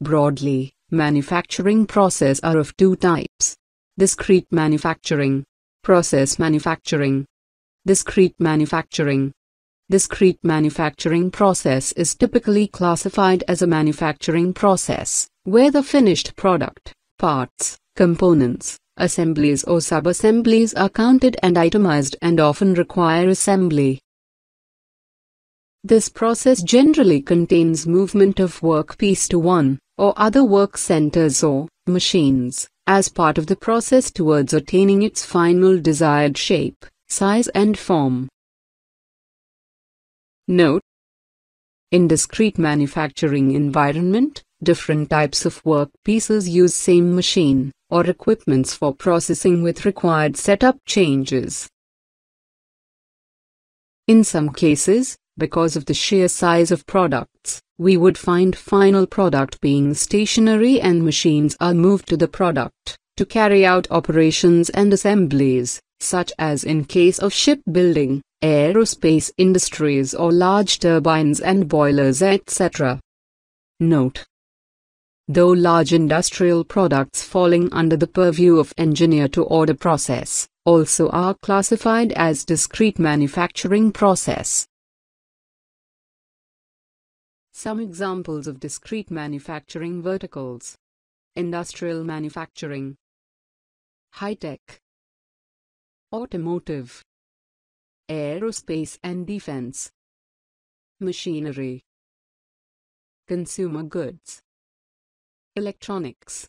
Broadly, manufacturing process are of two types. Discrete manufacturing, process manufacturing. Discrete manufacturing. Discrete manufacturing process is typically classified as a manufacturing process, where the finished product, parts, components, assemblies or sub-assemblies are counted and itemized and often require assembly. This process generally contains movement of workpiece to one or other work centers or machines as part of the process towards attaining its final desired shape, size and form. Note In discrete manufacturing environment, different types of work pieces use same machine or equipments for processing with required setup changes. In some cases, because of the sheer size of products, we would find final product being stationary and machines are moved to the product to carry out operations and assemblies, such as in case of shipbuilding, aerospace industries or large turbines and boilers etc. Note Though large industrial products falling under the purview of engineer-to-order process, also are classified as discrete manufacturing process. Some examples of discrete manufacturing verticals. Industrial manufacturing. High-tech. Automotive. Aerospace and defense. Machinery. Consumer goods. Electronics.